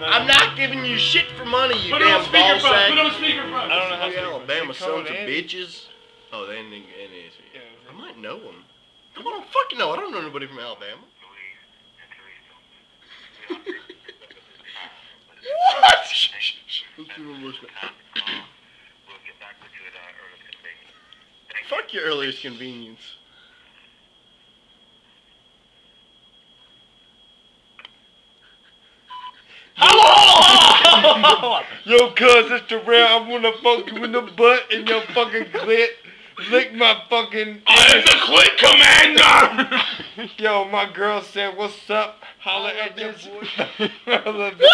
I'm not giving you shit for money, you Put it damn on ball speakerphone. sack. Put it on speakerphone. I don't know how to. Alabama Is it cold, sons of bitches. Oh, they ain't in any Yeah. I might know them. I don't fucking know. I don't know anybody from Alabama. what? Fuck your earliest convenience. Yo, cuz, it's the real. I wanna fuck you in the butt and your fucking clit. Lick my fucking. I am the Click Commander! Yo, my girl said, "What's up?" Holla Holla at at this. boy. Holla at Waiting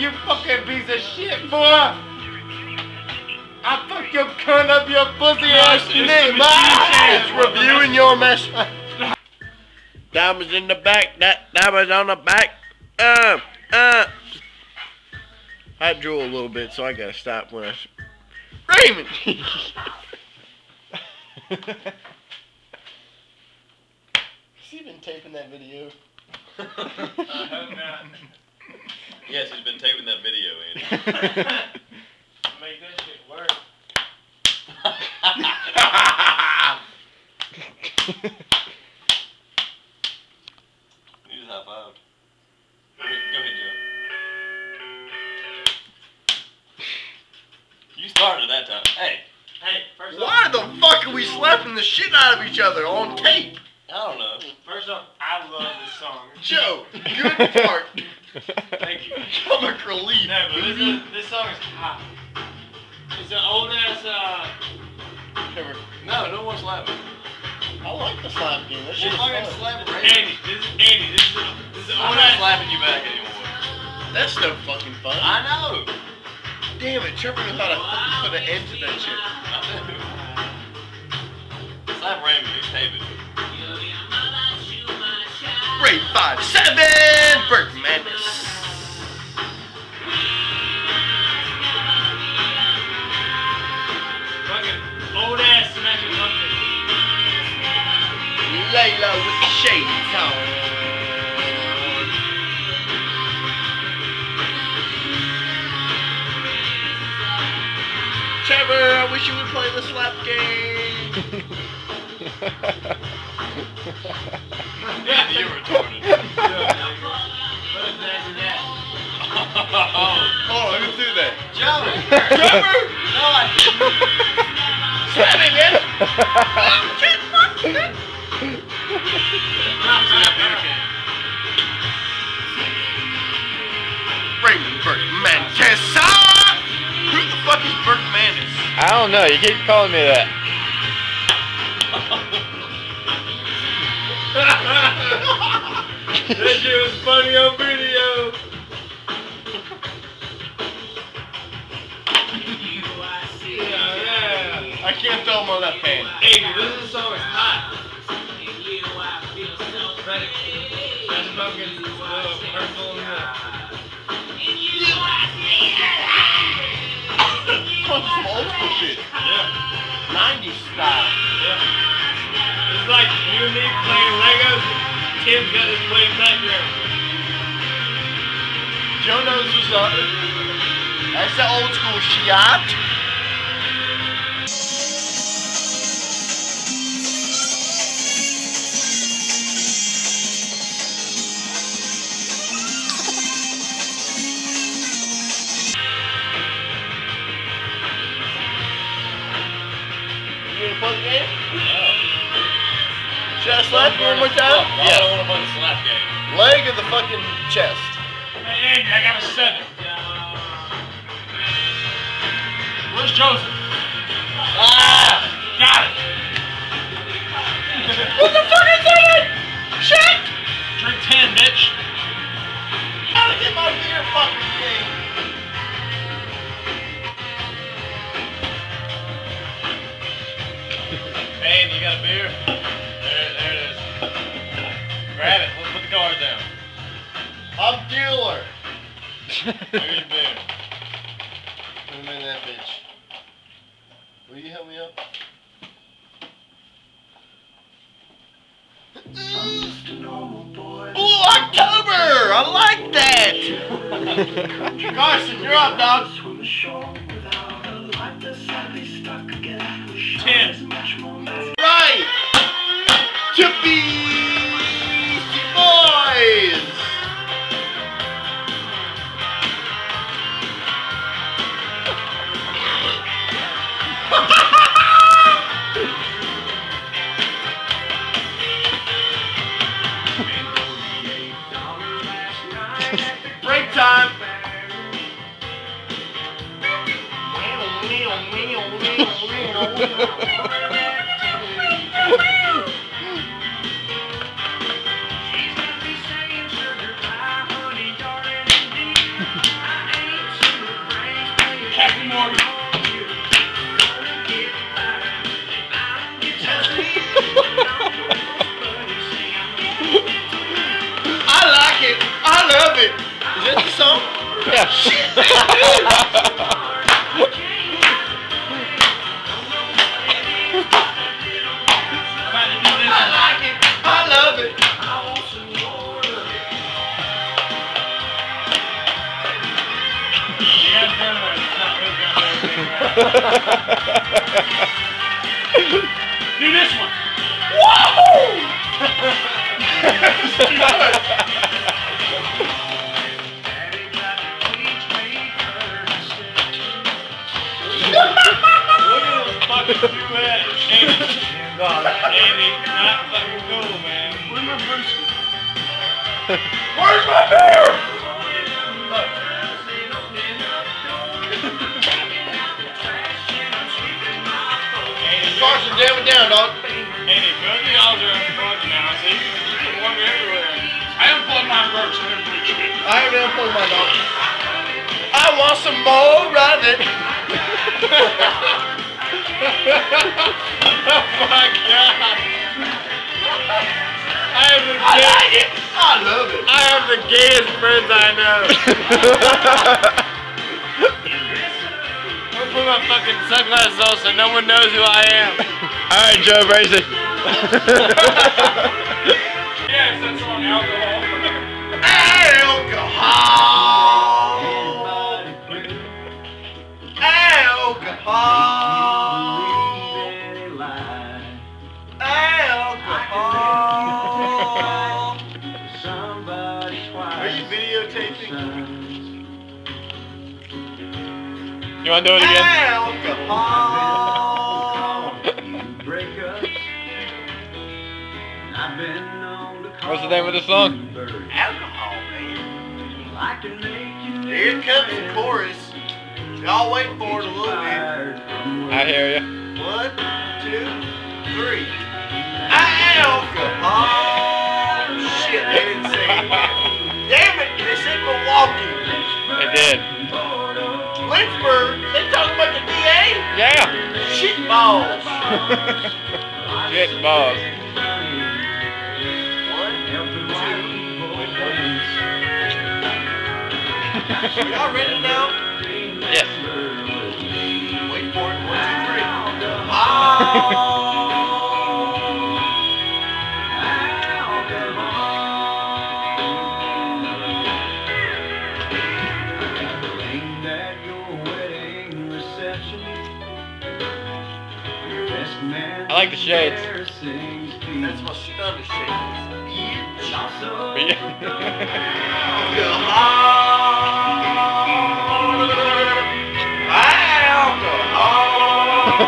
you fucking piece of shit, boy! I fuck your cunt up your pussy ass Nice, it's nigga, the boy! machine It's reviewing your mess. Diamonds in the back, that diamonds on the back. Uh, uh. I drool a little bit, so I gotta stop when I. s- Raymond! Has he been taping that video? I hope not. Yes, he's been taping that video, Andy. Make that shit work. You just high fived. Go ahead, go ahead, Joe. You started that time. Hey, Hey, first Why off, the fuck are we slapping the shit out of each other on tape? I don't know. first off, I love this song. Joe, good part. Thank you. Comic relief. No, but this, is, this song is hot. It's an old ass, uh, No, no one slapped me. I like the slap game. That shit Well, is fun. slap Ray. Andy, this is Andy, this is, this is I'm old not ass. slapping you back anymore. That's no fucking fun. I know. Damn it, Trevor knows how to fucking put an end to that shit. Slap Raymond. He's taping. Ray five seven, Bert Madness. Old ass smashing pumpkin. Layla with the shades on. Trevor, I wish you would play the slap game. Andy, you're retarded. What that that? oh, who threw that? Joe. Trevor! No, I didn't. Raymond Burke Mantis. Who the fuck is Burke Mantis? I don't know. You keep calling me that. That shit was funny on video. Yeah, yeah. I can't throw him on that pan. Andy, this is song is hot. That's fucking uh, purple and red. Some old school shit. Yeah, 90s style. yeah. It's like you and me playing Legos. Tim's got playing background. Joe knows what's up. That's the old school shit. You gonna play the game? Should Slap you one more time? I don't want to play the slap game. Leg of the fucking chest. Hey, Andy, I got a seven. Where's Joseph? Ah! Got it. What the fuck is that? Shit! Drink ten, bitch. Gotta get my beer fucking game. Let's the card. I'm dealer. Here's your beer. Put him in that bitch. Will you help me up? Ooh, October! I like that! Carson, you're up, dog. Ten. Right! To Captain Morgan. I like it. I love it. Is that the song? About do this one. Look at this fucking. Andy. Andy, not fucking cool, man. Where's my brewski? Carson, damn it down, dog. Andy, both of y'all are unplugged now. See? You can wander everywhere. I unplugged mine first and then preach it. I haven't unplugged my dog. I want some more of it. Oh my god. I have the I like it. I love it. I have the gayest friends I know. I'm put my fucking sunglasses on so no one knows who I am. Alright, Joe Bracy. Yes, that's wrong. Alcohol. Alcohol. Alcohol. You wanna do it again? Alcohol. What's the name of the song? Alcohol, man. Here comes the chorus. Y'all wait for it a little bit. I hear you. One, two, three. Alcohol. Yeah. Shit balls. Shit balls. One, two, Are y'all ready now? Yes. Wait for it. One, two, three. Ah. Like the shades. That's my.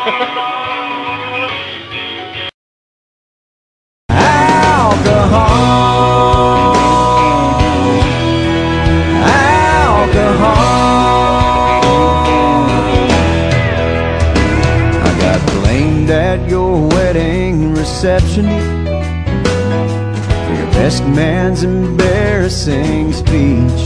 Alcohol. reception for your best man's embarrassing speech.